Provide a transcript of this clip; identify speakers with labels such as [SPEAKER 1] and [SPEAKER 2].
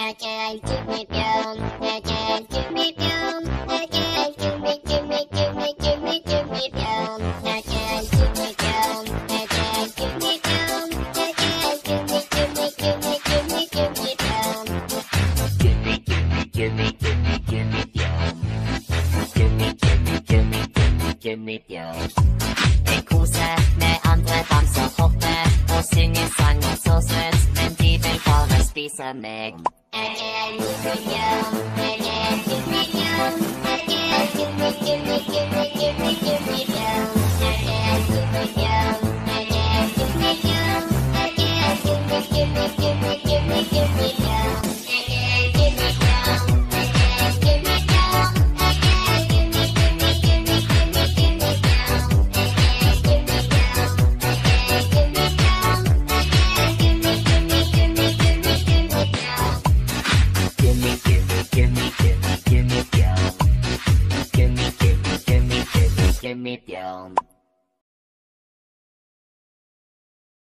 [SPEAKER 1] Again, give me down. Again, give me down. Again, give me, me, me, me, me down. Again, give me down. Again, give me down. Again, give me, me, me, me, me down.
[SPEAKER 2] Gimme, gimme, gimme, gimme, gimme down. Gimme, gimme, gimme, gimme, gimme down.
[SPEAKER 1] Again, give me down.
[SPEAKER 2] Gimme, gimme